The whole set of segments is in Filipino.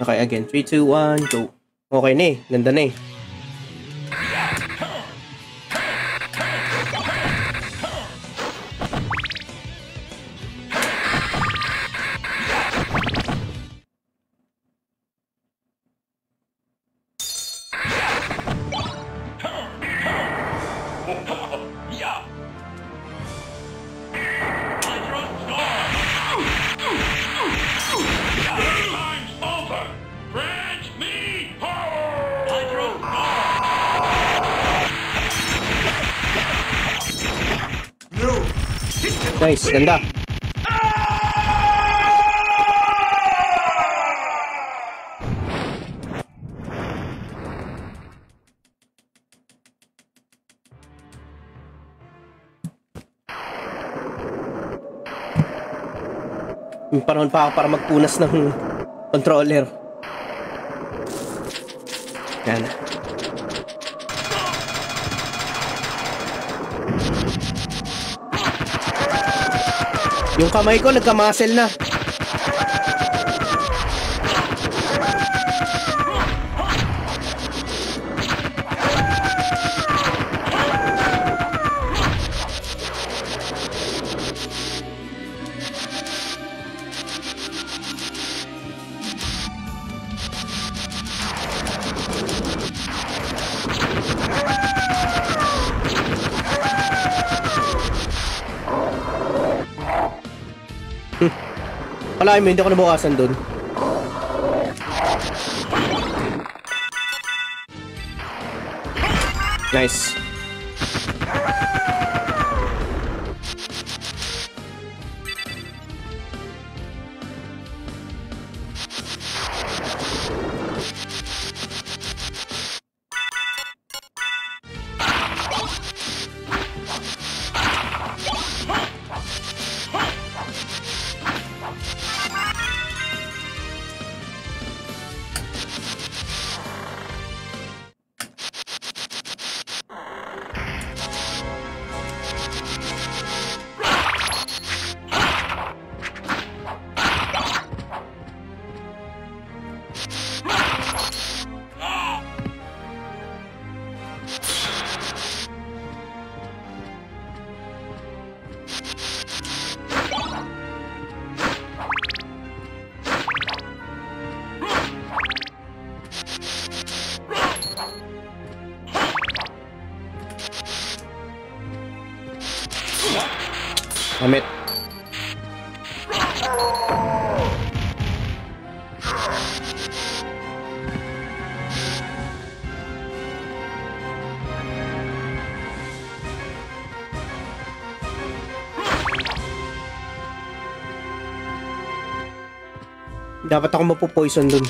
Okay, again. 3, 2, 1, go. Okay na eh. Ganda na eh. Nice, ganda. May panahon pa ako para magpunas ng controller. Yan. Yung kamay ko nagka-muscle na. Wala mo, hindi ako nabukasan dun. Nice. Dapat ako mapupoison dun.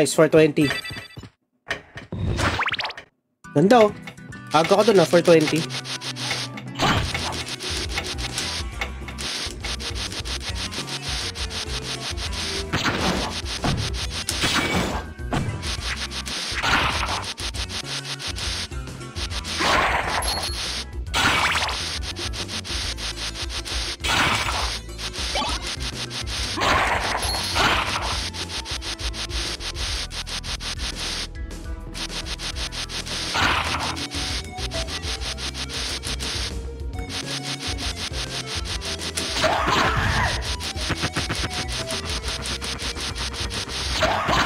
Nice, 420. Ganda oh. Aga ka dun ah, 420. Ha!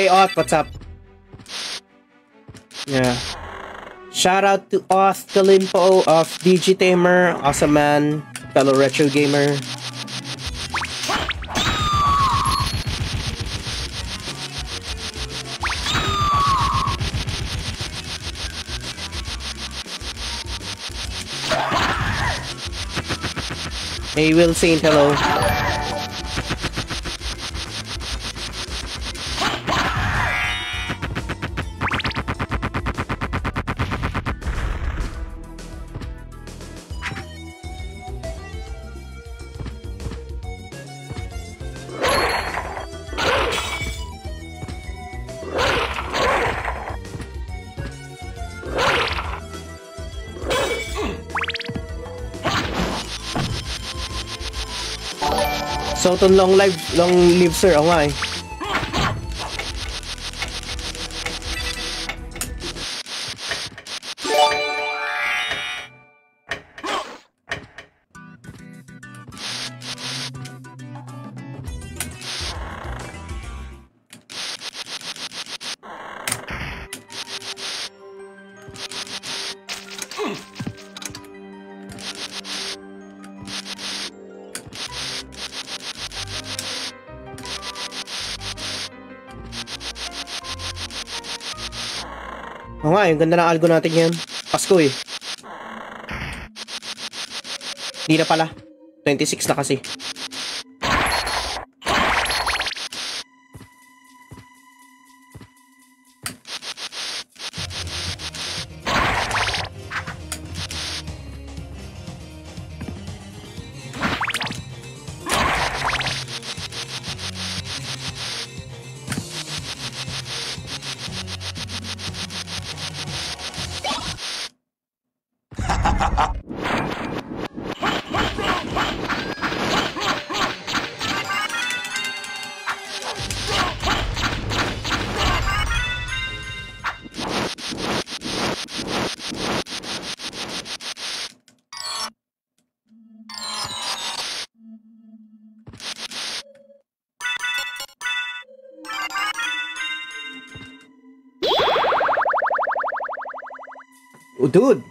Hey, what's up? Yeah. Shout out to Oth Kalimpo of Digitamer, awesome man, fellow retro gamer. Hey, Will Saint, hello. So, long live, long live sir, ako nga eh. Oo nga, yung ganda ng algo natin yan. Pasko eh. Hindi na pala. 26 na kasi. dude.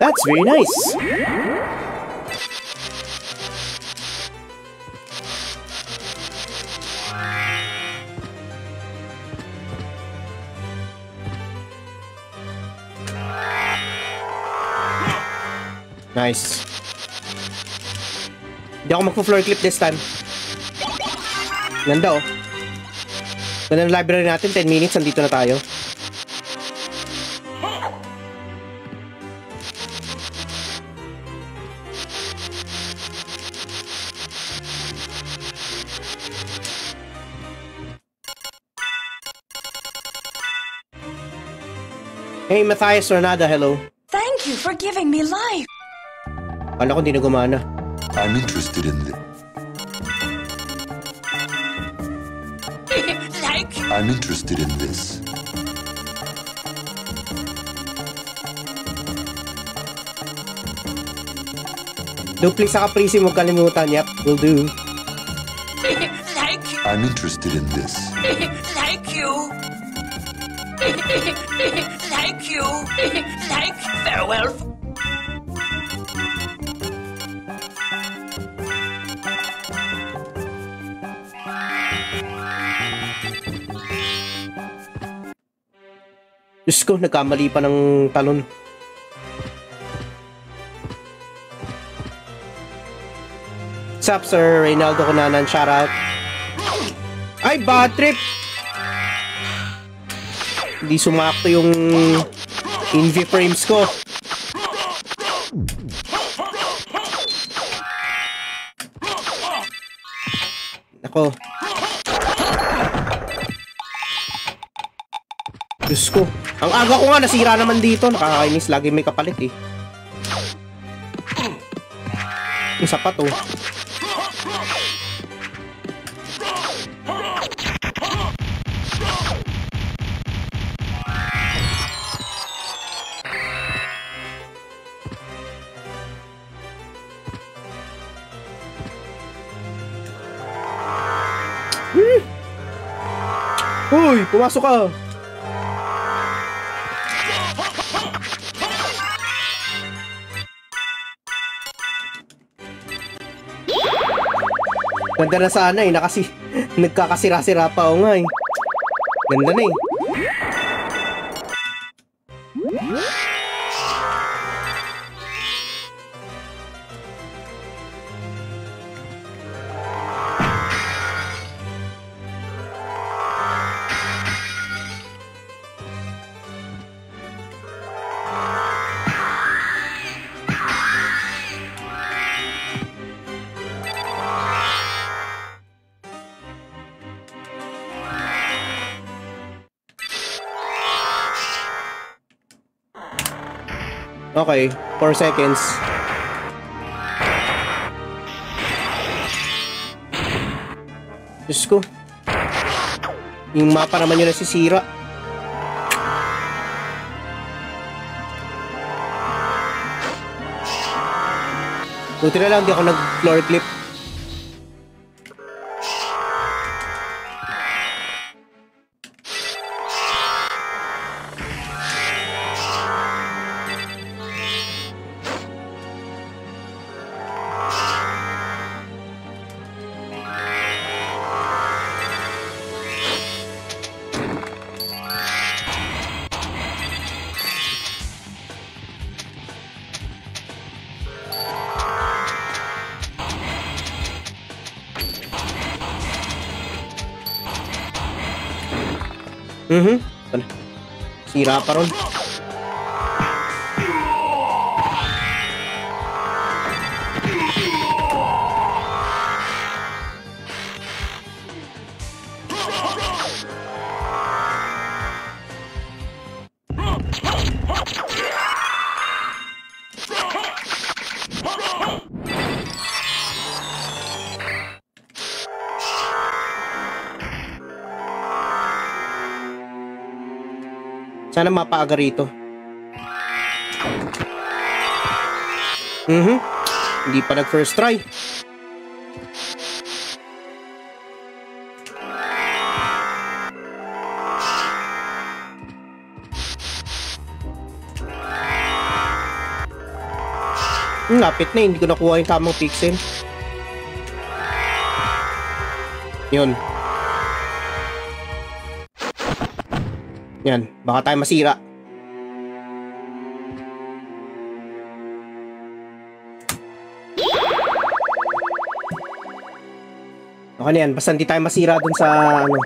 That's very nice. Nice. Hindi ako magpo-floor clip this time. Ganda oh. Ganda library natin. 10 minutes, andito na tayo. Hey, Matthias Renada, hello. Thank you for giving me life. Kala ko hindi na gumana. I'm interested in the. like I'm interested in this. Duplex sa Caprese, huwag kalimutan. Yep, will do. like I'm interested in this. like you. Like you. like farewell. Diyos ko, nagkamali pa ng talon. What's up, sir? Reynaldo Cunanan, shoutout. Ay, bad trip! Hindi sumakto yung invi frames ko. Ako. Diyos ko. Ang aga ko nga, nasira naman dito. Nakakainis, lagi may kapalit eh. Yung sapat oh. Pumasok ka. Ganda na sana eh, nakasi, nagkakasira-sira pa o nga eh. Ganda na eh. Okay, 4 seconds. Diyos ko. Yung mapa naman yun nasisira. Buti na lang, di ako nag-floor clip. Mhm. Na. Sira pa ron. Sana mapaaga rito. Mhm. Hindi pa nag first try. Hmm, lapit na, hindi ko nakuha yung tamang pixel. Yun. Yan, baka tayo masira. Okay na yan, basta hindi tayo masira dun sa ano.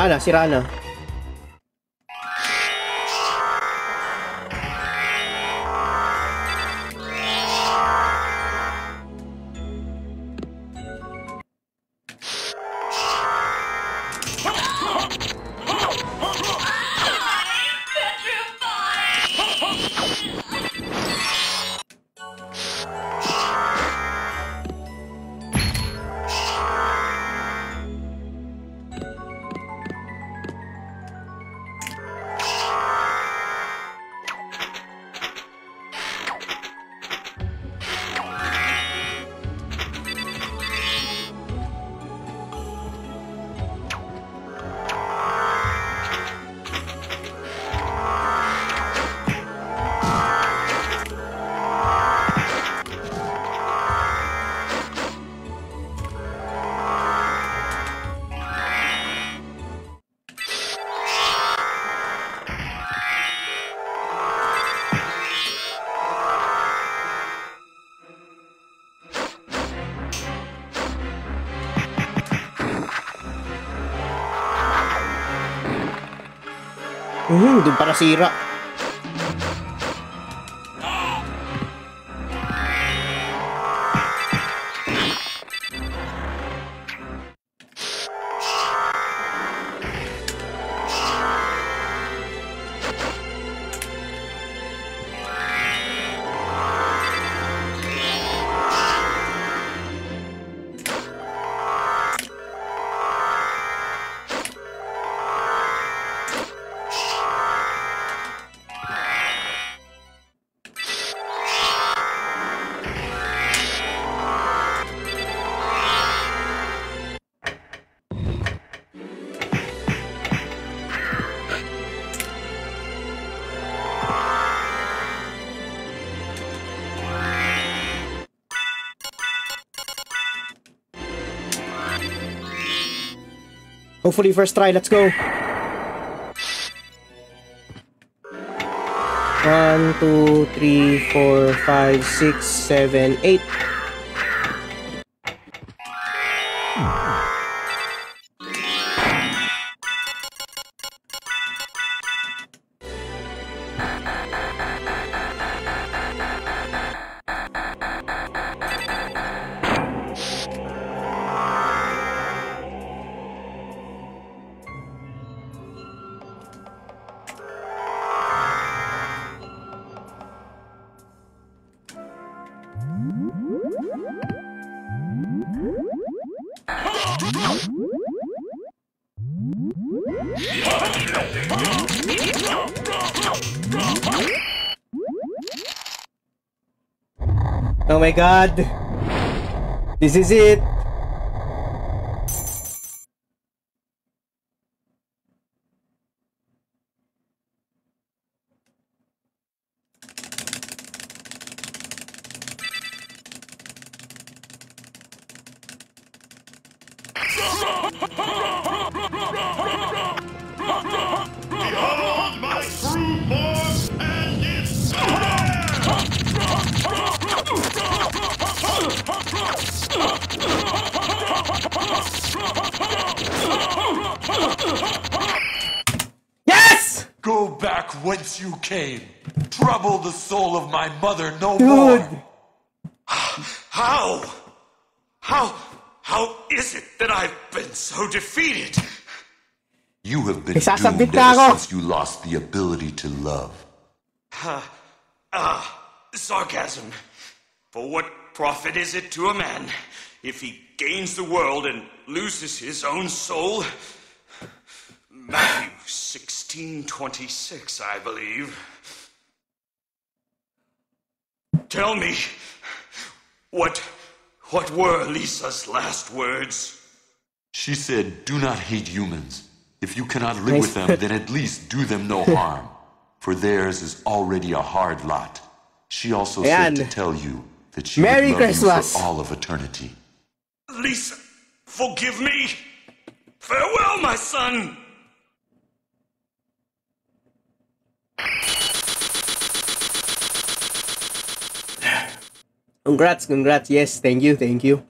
Wala na, sira na. Hmm, dun pa nasira. Hopefully first try, let's go. One, two, three, four, five, six, seven, eight. Oh my god. This is it. Whence you came. Trouble the soul of my mother no Dude. more. How? How? How is it that I've been so defeated? You have been doomed ever since you lost the ability to love. Ah, sarcasm. For what profit is it to a man if he gains the world and loses his own soul? Matthew 1626, I believe. Tell me, what, what were Lisa's last words? She said, Do not hate humans. If you cannot live Nice. with them, then at least do them no harm. For theirs is already a hard lot. She also Ayan. said to tell you that she Merry would love Christmas. you for all of eternity. Lisa, forgive me. Farewell, my son. Congrats, congrats. Yes, thank you, thank you.